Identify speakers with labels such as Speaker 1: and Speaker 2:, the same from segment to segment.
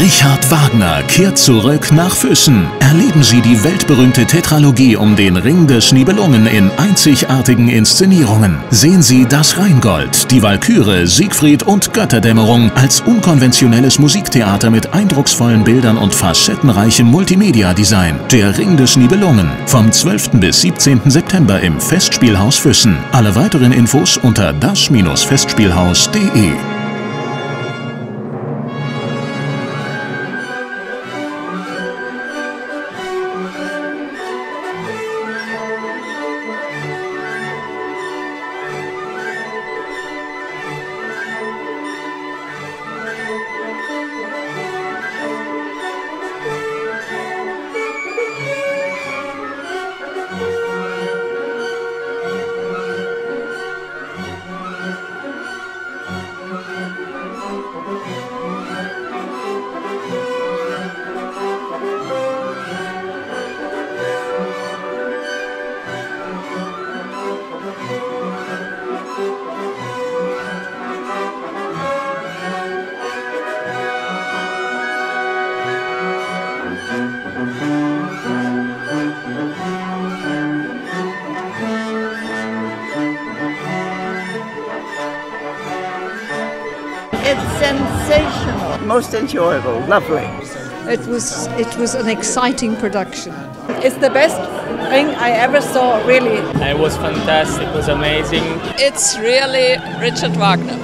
Speaker 1: Richard Wagner kehrt zurück nach Füssen. Erleben Sie die weltberühmte Tetralogie um den Ring des Nibelungen in einzigartigen Inszenierungen. Sehen Sie das Rheingold, die Walküre, Siegfried und Götterdämmerung als unkonventionelles Musiktheater mit eindrucksvollen Bildern und facettenreichem Multimedia-Design. Der Ring des Nibelungen. Vom 12. bis 17. September im Festspielhaus Füssen. Alle weiteren Infos unter das-festspielhaus.de.
Speaker 2: Most enjoyable, lovely.
Speaker 3: It was it was an exciting production.
Speaker 4: It's the best thing I ever saw, really.
Speaker 5: It was fantastic. It was amazing.
Speaker 6: It's really Richard Wagner.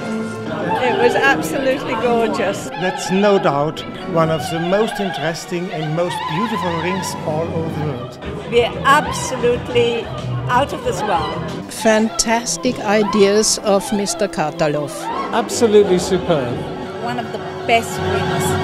Speaker 4: It was absolutely gorgeous.
Speaker 7: That's no doubt one of the most interesting and most beautiful rings all over the world.
Speaker 4: We're absolutely out of this world.
Speaker 3: Fantastic ideas of Mr. Kartalov.
Speaker 7: Absolutely superb.
Speaker 4: One of the péssimo,
Speaker 8: Imas.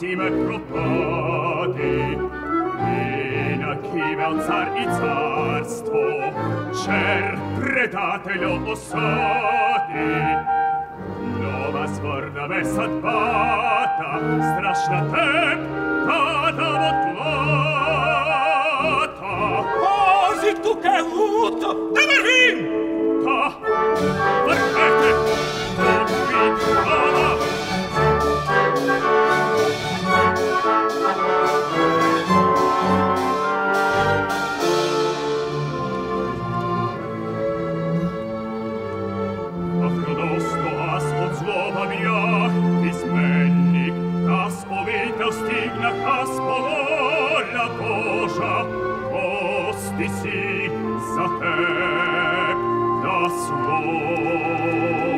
Speaker 8: insieme propati in a chi zar i zarstvo cer predateljo osadi Nova svorna vesat bata, strašna tep, tada votlata
Speaker 9: lata. Tu ke luto da me!
Speaker 8: Ta, vrkete, tu за те, на слово.